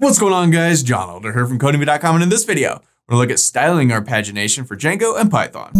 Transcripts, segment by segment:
What's going on guys? John Elder here from Codemy.com and in this video, we're gonna look at styling our pagination for Django and Python.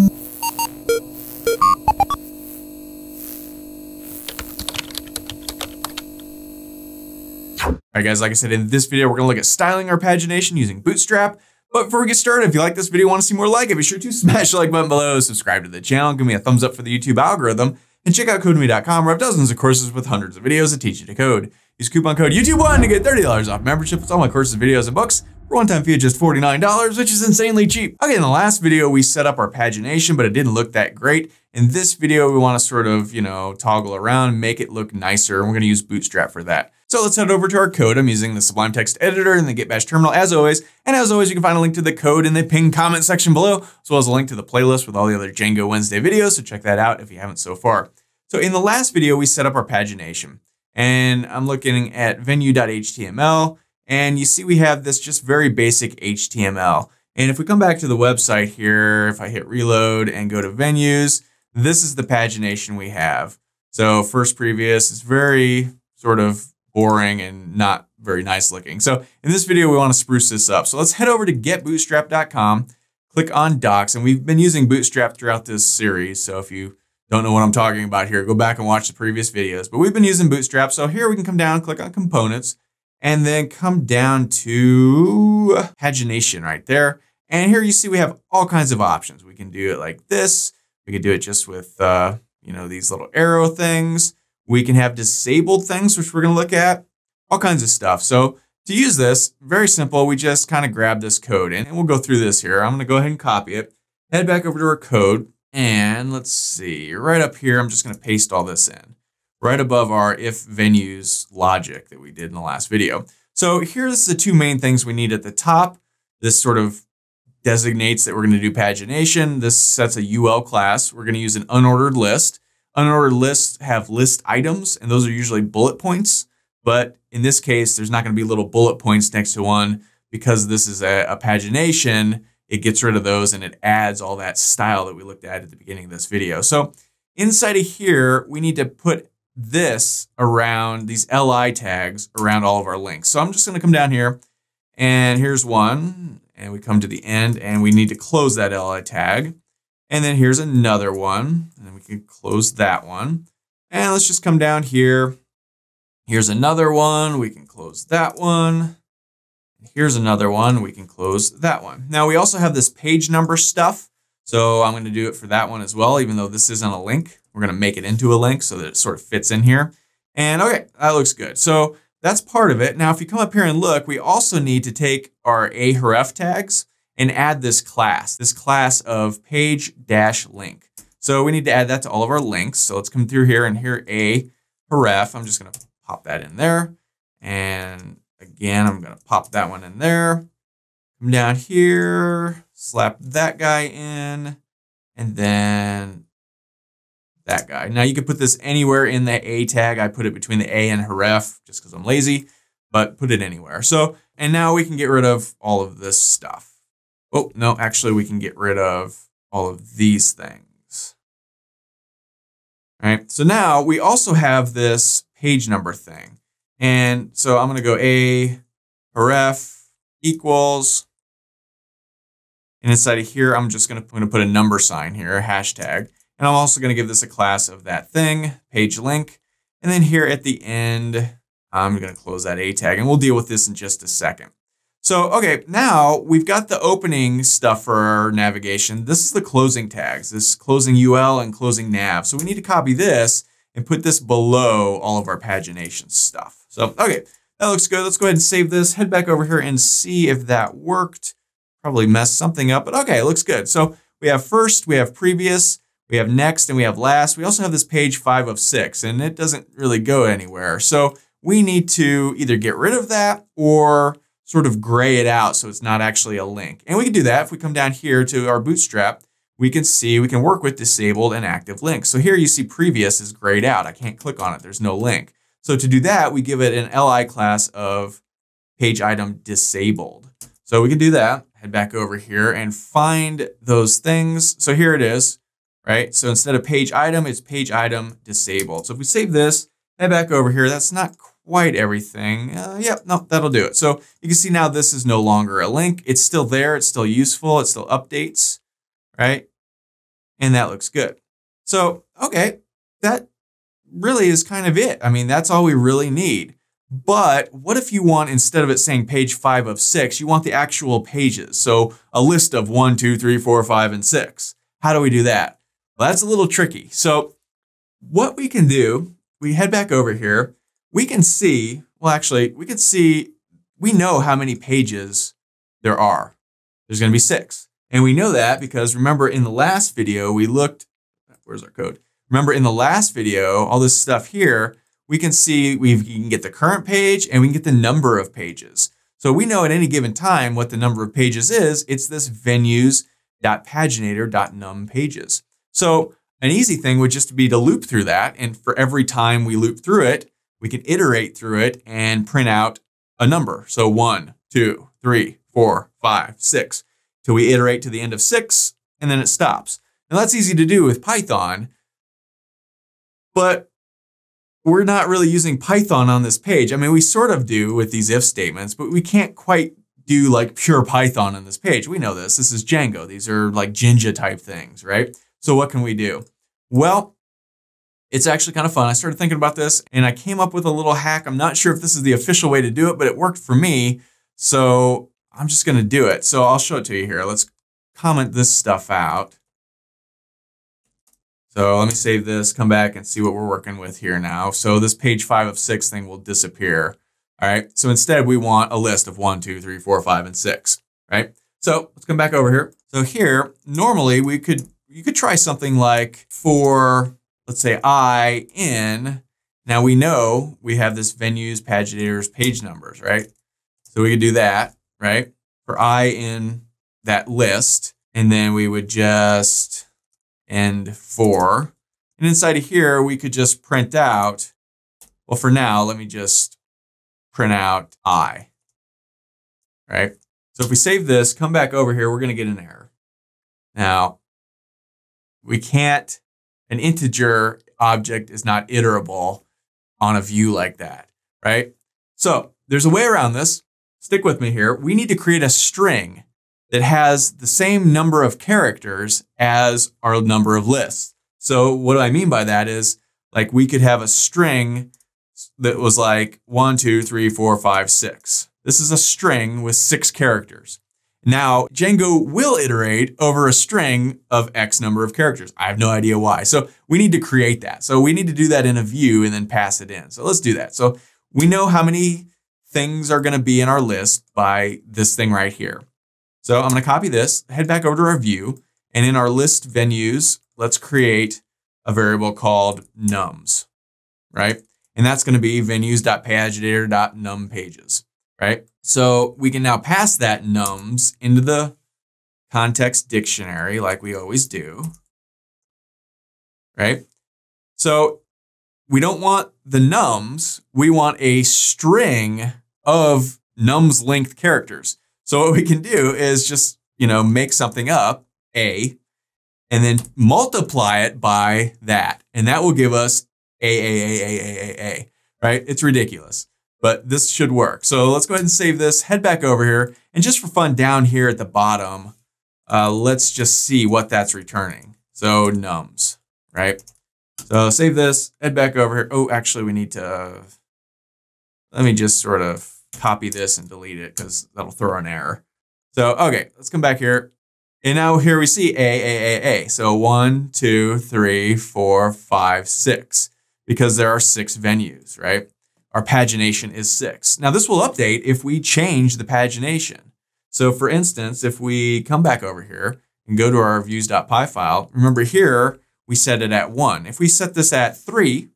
Alright guys, like I said, in this video, we're gonna look at styling our pagination using Bootstrap. But before we get started, if you like this video want to see more like it, be sure to smash the like button below, subscribe to the channel, give me a thumbs up for the YouTube algorithm, and check out Codemy.com where I have dozens of courses with hundreds of videos that teach you to code. Use coupon code YouTube1 to get $30 off membership with all my courses, videos, and books for one-time fee of just $49, which is insanely cheap. Okay, in the last video, we set up our pagination, but it didn't look that great. In this video, we want to sort of, you know, toggle around, make it look nicer, and we're going to use Bootstrap for that. So let's head over to our code. I'm using the Sublime Text Editor and the Git Bash terminal as always. And as always, you can find a link to the code in the pinned comment section below, as well as a link to the playlist with all the other Django Wednesday videos. So check that out if you haven't so far. So in the last video, we set up our pagination and I'm looking at venue.html and you see we have this just very basic HTML. And if we come back to the website here, if I hit reload and go to venues, this is the pagination we have. So first previous is very sort of boring and not very nice looking. So in this video, we want to spruce this up. So let's head over to getbootstrap.com, click on docs, and we've been using Bootstrap throughout this series. So if you don't know what I'm talking about here, go back and watch the previous videos. But we've been using Bootstrap. So here we can come down, click on components, and then come down to pagination right there. And here you see we have all kinds of options. We can do it like this. We can do it just with, uh, you know, these little arrow things. We can have disabled things, which we're going to look at, all kinds of stuff. So to use this, very simple, we just kind of grab this code and we'll go through this here. I'm going to go ahead and copy it, head back over to our code, and let's see, right up here, I'm just going to paste all this in, right above our if venues logic that we did in the last video. So here's the two main things we need at the top. This sort of designates that we're going to do pagination. This sets a UL class. We're going to use an unordered list. Unordered lists have list items, and those are usually bullet points. But in this case, there's not going to be little bullet points next to one because this is a, a pagination. It gets rid of those and it adds all that style that we looked at at the beginning of this video. So inside of here, we need to put this around these li tags around all of our links. So I'm just going to come down here and here's one and we come to the end and we need to close that li tag. And then here's another one, and we can close that one. And let's just come down here. Here's another one, we can close that one. Here's another one, we can close that one. Now we also have this page number stuff. So I'm gonna do it for that one as well, even though this isn't a link. We're gonna make it into a link so that it sort of fits in here. And okay, that looks good. So that's part of it. Now, if you come up here and look, we also need to take our ahref tags and add this class, this class of page dash link. So we need to add that to all of our links. So let's come through here and here a href. I'm just going to pop that in there. And again, I'm going to pop that one in there. Come down here, slap that guy in, and then that guy. Now you can put this anywhere in the A tag. I put it between the A and href just because I'm lazy, but put it anywhere. So, and now we can get rid of all of this stuff. Oh, no, actually we can get rid of all of these things. All right, so now we also have this page number thing. And so I'm gonna go a href equals, and inside of here, I'm just gonna, gonna put a number sign here, a hashtag. And I'm also gonna give this a class of that thing, page link. And then here at the end, I'm gonna close that A tag and we'll deal with this in just a second. So, okay, now we've got the opening stuff for our navigation. This is the closing tags, this closing UL and closing nav. So we need to copy this and put this below all of our pagination stuff. So, okay, that looks good. Let's go ahead and save this, head back over here and see if that worked. Probably messed something up, but okay, it looks good. So we have first, we have previous, we have next, and we have last. We also have this page five of six, and it doesn't really go anywhere. So we need to either get rid of that or sort of gray it out so it's not actually a link. And we can do that if we come down here to our bootstrap, we can see, we can work with disabled and active links. So here you see previous is grayed out. I can't click on it, there's no link. So to do that, we give it an li class of page item disabled. So we can do that, head back over here and find those things. So here it is, right? So instead of page item, it's page item disabled. So if we save this, head back over here, that's not quite everything. Uh, yep, no, that'll do it. So you can see now this is no longer a link. It's still there. It's still useful. It still updates, right? And that looks good. So, okay, that really is kind of it. I mean, that's all we really need. But what if you want, instead of it saying page five of six, you want the actual pages? So a list of one, two, three, four, five, and six. How do we do that? Well, that's a little tricky. So what we can do, we head back over here, we can see, well, actually, we can see, we know how many pages there are. There's going to be six. And we know that because remember in the last video, we looked, where's our code? Remember in the last video, all this stuff here, we can see we can get the current page and we can get the number of pages. So we know at any given time what the number of pages is. It's this venues.paginator.num pages. So an easy thing would just be to loop through that. And for every time we loop through it, we can iterate through it and print out a number. So one, two, three, four, five, six, till we iterate to the end of six, and then it stops. Now that's easy to do with Python, but we're not really using Python on this page. I mean, we sort of do with these if statements, but we can't quite do like pure Python on this page. We know this. This is Django. These are like Jinja type things, right? So what can we do? Well, it's actually kind of fun. I started thinking about this and I came up with a little hack. I'm not sure if this is the official way to do it, but it worked for me. So I'm just going to do it. So I'll show it to you here. Let's comment this stuff out. So let me save this, come back and see what we're working with here now. So this page five of six thing will disappear. All right. So instead we want a list of one, two, three, four, five, and six, right? So let's come back over here. So here, normally we could, you could try something like for, let's say I in, now we know we have this venues, paginators, page numbers, right? So we could do that, right? For I in that list, and then we would just endfor. And inside of here, we could just print out, well, for now, let me just print out I, right? So if we save this, come back over here, we're going to get an error. Now, we can't, an integer object is not iterable on a view like that, right? So there's a way around this. Stick with me here. We need to create a string that has the same number of characters as our number of lists. So what do I mean by that is like we could have a string that was like one, two, three, four, five, six. This is a string with six characters. Now, Django will iterate over a string of X number of characters. I have no idea why. So we need to create that. So we need to do that in a view and then pass it in. So let's do that. So we know how many things are going to be in our list by this thing right here. So I'm going to copy this, head back over to our view, and in our list venues, let's create a variable called nums, right? And that's going to be venues.paginator.num pages, right? So we can now pass that nums into the context dictionary like we always do, right? So we don't want the nums, we want a string of nums length characters. So what we can do is just, you know, make something up, A, and then multiply it by that. And that will give us A, A, A, A, A, A, A, right? It's ridiculous, but this should work. So let's go ahead and save this, head back over here. And just for fun, down here at the bottom, uh, let's just see what that's returning. So nums, right? So save this, head back over here. Oh, actually we need to, let me just sort of copy this and delete it because that'll throw an error. So, okay, let's come back here. And now here we see A, A, A, A. So one, two, three, four, five, six, because there are six venues, right? Our pagination is six. Now this will update if we change the pagination. So for instance, if we come back over here and go to our views.py file, remember here, we set it at one. If we set this at three,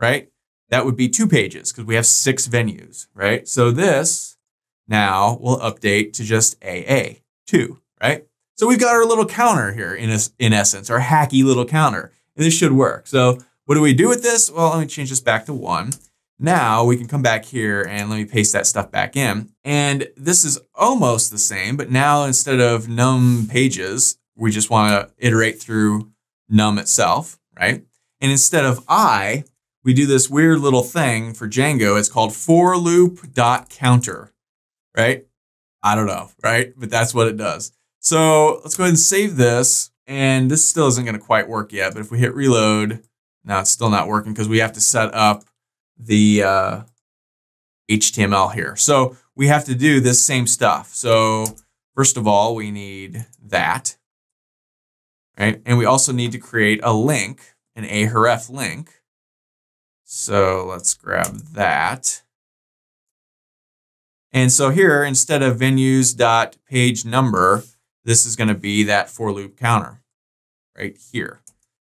right? That would be two pages because we have six venues, right? So this now will update to just AA2, right? So we've got our little counter here in, a, in essence, our hacky little counter, and this should work. So what do we do with this? Well, let me change this back to one. Now we can come back here and let me paste that stuff back in. And this is almost the same, but now instead of num pages, we just want to iterate through num itself, right? And instead of I, we do this weird little thing for Django. It's called for loop dot counter, right? I don't know, right? But that's what it does. So let's go ahead and save this. And this still isn't going to quite work yet. But if we hit reload, now it's still not working because we have to set up the uh, HTML here. So we have to do this same stuff. So first of all, we need that, right? And we also need to create a link, an ahref link. So let's grab that. And so here, instead of venues dot page number, this is going to be that for loop counter right here.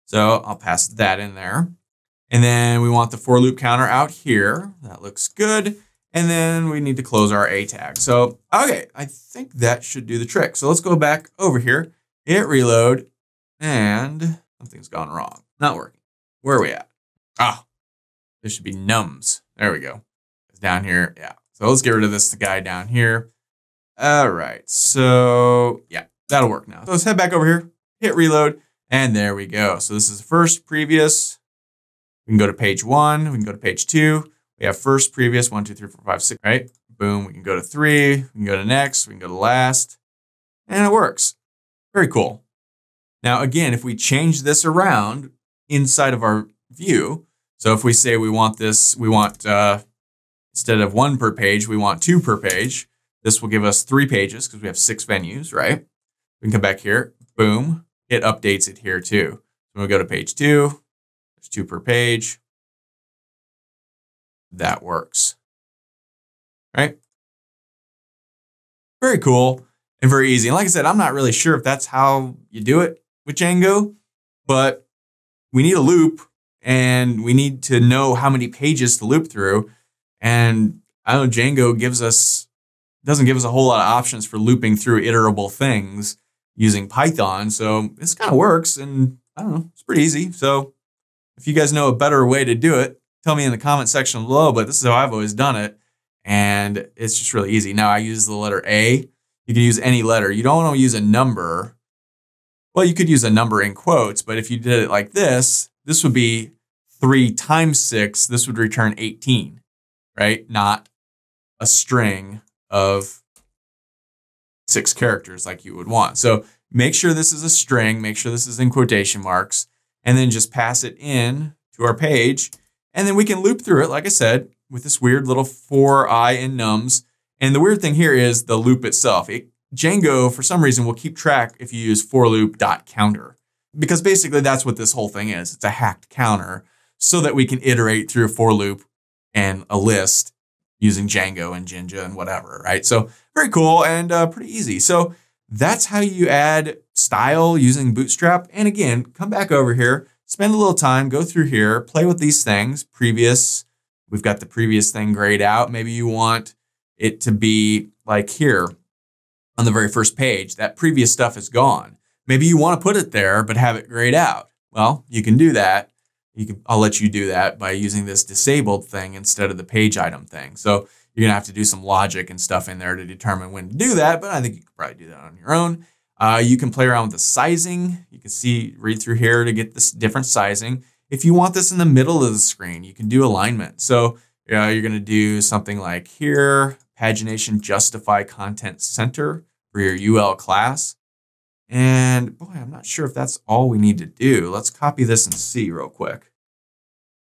So I'll pass that in there. And then we want the for loop counter out here. That looks good. And then we need to close our A tag. So, okay, I think that should do the trick. So let's go back over here, hit reload, and something's gone wrong. Not working. Where are we at? Ah, this should be nums. There we go. It's down here. Yeah. So let's get rid of this guy down here. All right. So yeah, that'll work now. So let's head back over here, hit reload, and there we go. So this is the first previous. We can go to page one. We can go to page two. We have first, previous, one, two, three, four, five, six, right? Boom. We can go to three. We can go to next. We can go to last. And it works. Very cool. Now, again, if we change this around inside of our view, so if we say we want this, we want, uh, instead of one per page, we want two per page, this will give us three pages because we have six venues, right? We can come back here, boom, it updates it here too. So we'll go to page two, there's two per page that works. Right? Very cool and very easy. And like I said, I'm not really sure if that's how you do it with Django, but we need a loop and we need to know how many pages to loop through. And I don't know Django gives us doesn't give us a whole lot of options for looping through iterable things using Python. So this kind of works and I don't know, it's pretty easy. So if you guys know a better way to do it, tell me in the comment section below, but this is how I've always done it. And it's just really easy. Now I use the letter A. You can use any letter. You don't want to use a number. Well, you could use a number in quotes, but if you did it like this, this would be three times six. This would return 18, right? Not a string of six characters like you would want. So make sure this is a string, make sure this is in quotation marks, and then just pass it in to our page and then we can loop through it, like I said, with this weird little for i in nums. And the weird thing here is the loop itself. It, Django, for some reason, will keep track if you use for loop dot counter because basically that's what this whole thing is. It's a hacked counter so that we can iterate through a for loop and a list using Django and Jinja and whatever, right? So very cool and uh, pretty easy. So that's how you add style using Bootstrap. And again, come back over here spend a little time, go through here, play with these things. Previous, we've got the previous thing grayed out. Maybe you want it to be like here on the very first page. That previous stuff is gone. Maybe you want to put it there, but have it grayed out. Well, you can do that. You can, I'll let you do that by using this disabled thing instead of the page item thing. So you're gonna have to do some logic and stuff in there to determine when to do that, but I think you could probably do that on your own. Uh, you can play around with the sizing. You can see, read through here to get this different sizing. If you want this in the middle of the screen, you can do alignment. So uh, you're going to do something like here, pagination justify content center for your UL class. And boy, I'm not sure if that's all we need to do. Let's copy this and see real quick.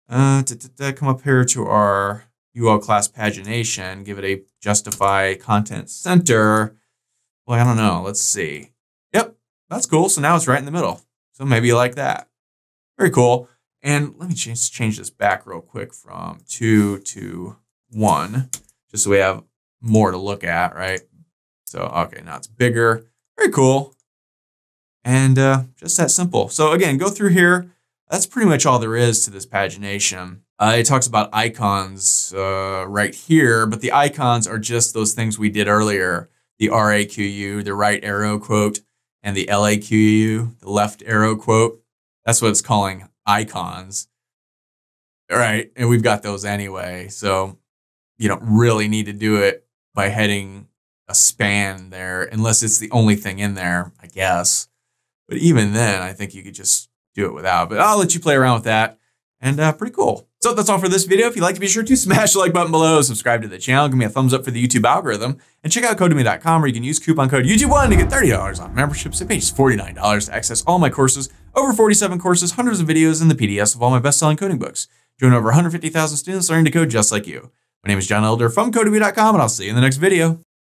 Uh, da, da, come up here to our UL class pagination, give it a justify content center. Well, I don't know. Let's see. Yep, that's cool. So now it's right in the middle. So maybe you like that. Very cool. And let me change, change this back real quick from two to one, just so we have more to look at, right? So, okay, now it's bigger. Very cool. And uh, just that simple. So again, go through here. That's pretty much all there is to this pagination. Uh, it talks about icons uh, right here, but the icons are just those things we did earlier. The raquo, the right arrow quote, and the laquo, the left arrow quote. That's what it's calling icons. All right. And we've got those anyway. So you don't really need to do it by heading a span there, unless it's the only thing in there, I guess. But even then, I think you could just do it without. But I'll let you play around with that. and uh, pretty cool. So that's all for this video. If you like to be sure to smash the like button below, subscribe to the channel, give me a thumbs up for the YouTube algorithm, and check out codemy.com where you can use coupon code YouTube1 to get $30 off memberships. It pays $49 to access all my courses, over 47 courses, hundreds of videos, and the PDFs of all my best-selling coding books. Join over 150,000 students learning to code just like you. My name is John Elder from Codemy.com, and I'll see you in the next video.